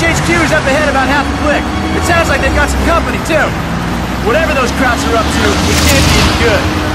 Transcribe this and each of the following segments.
hq is up ahead about half a click. It sounds like they've got some company, too. Whatever those Krauts are up to, it can't be good.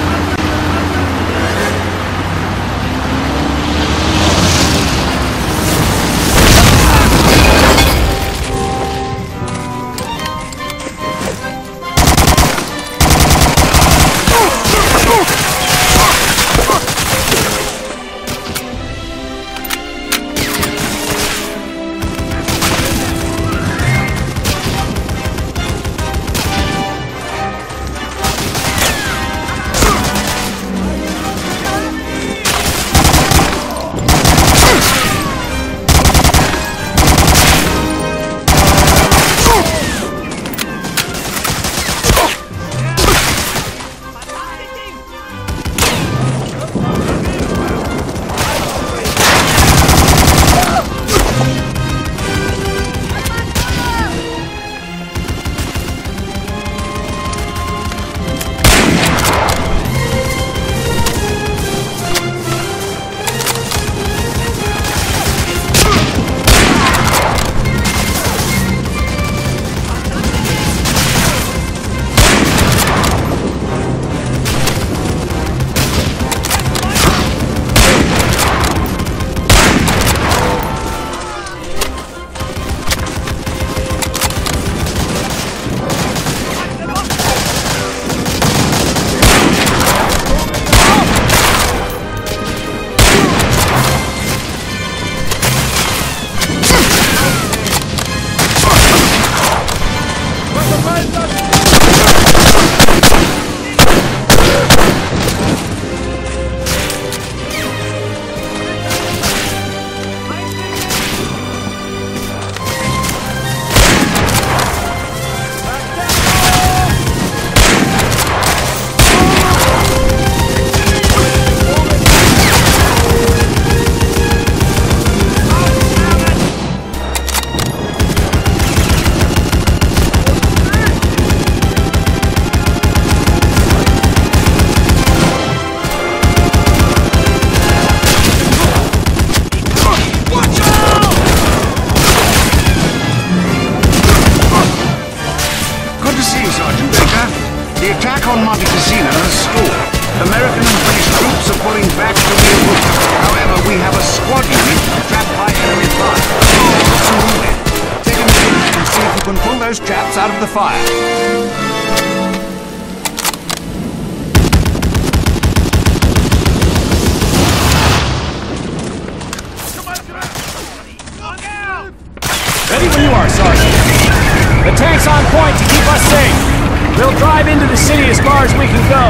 Monte Cassino and Storm. American and British troops are pulling back to the route. However, we have a squad unit trapped by enemy fire. Take them in and see if you can pull those chaps out of the fire. Ready when you are, Sergeant. The tank's on point to keep us safe. We'll drive into the city as far as we can go.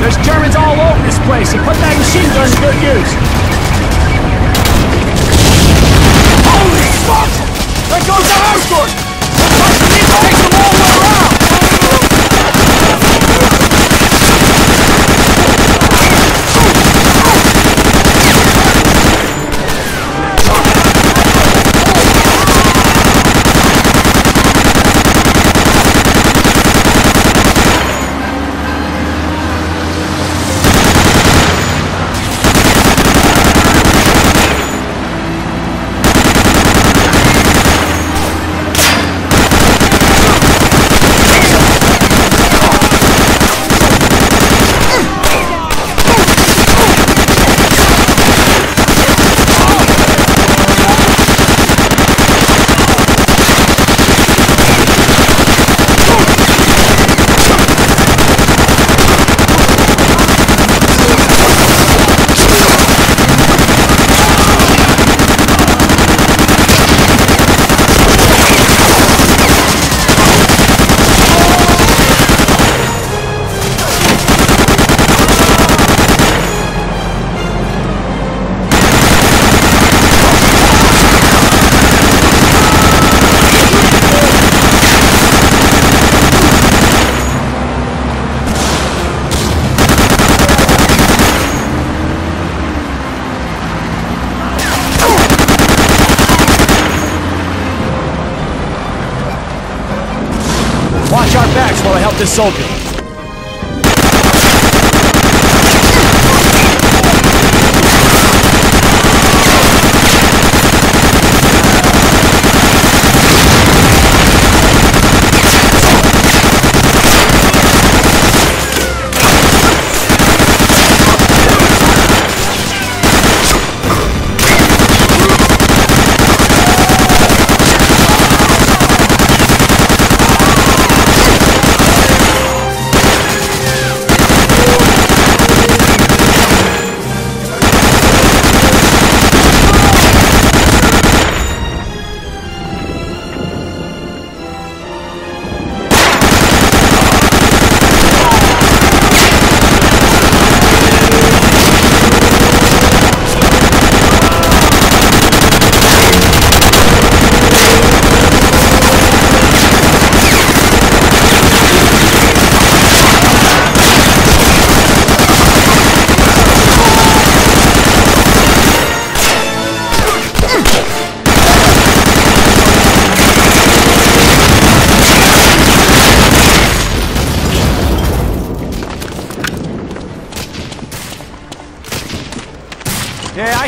There's Germans all over this place, so put that machine gun to good use. Holy fuck! There goes the house the soldier.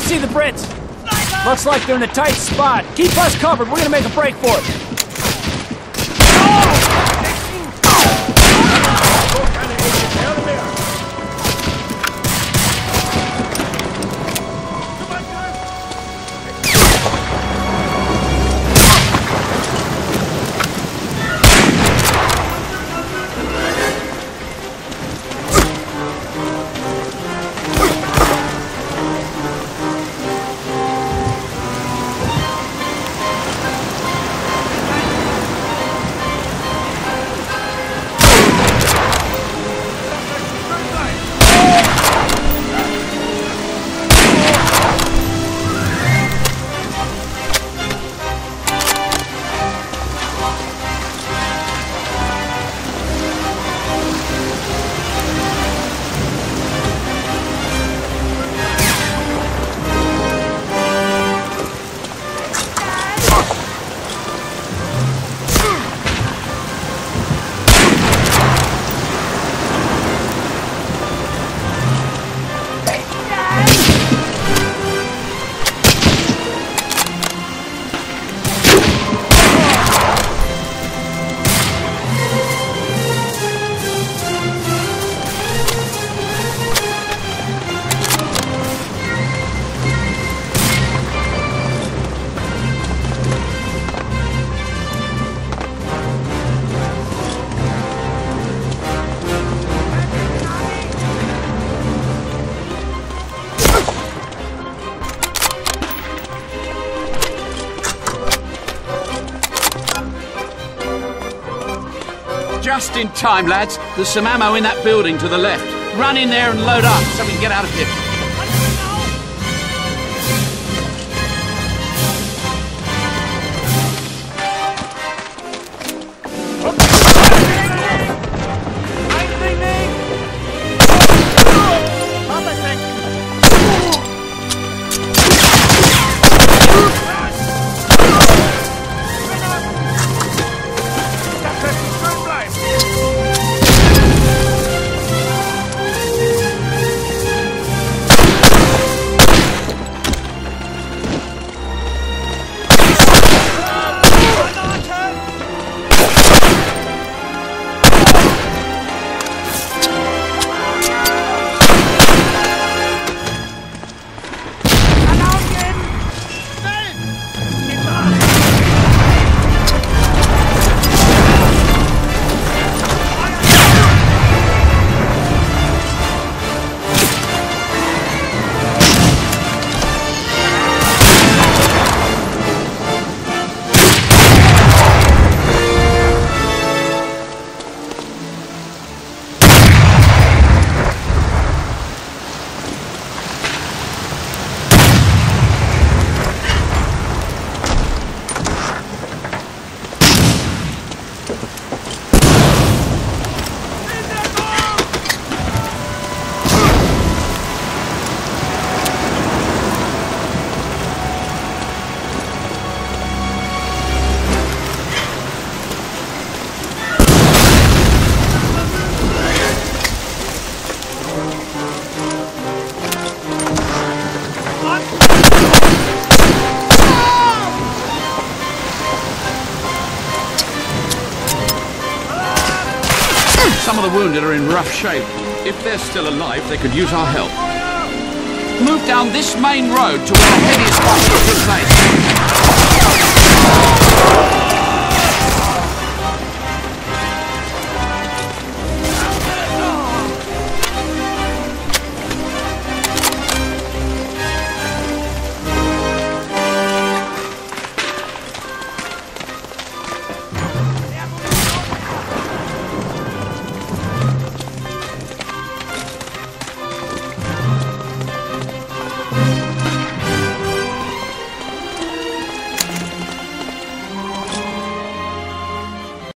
See the Brits. Looks like they're in a tight spot. Keep us covered. We're gonna make a break for it. Just in time, lads. There's some ammo in that building to the left. Run in there and load up so we can get out of here. Wounded are in rough shape. If they're still alive, they could use our help. Move down this main road to where the heaviest bombs took place.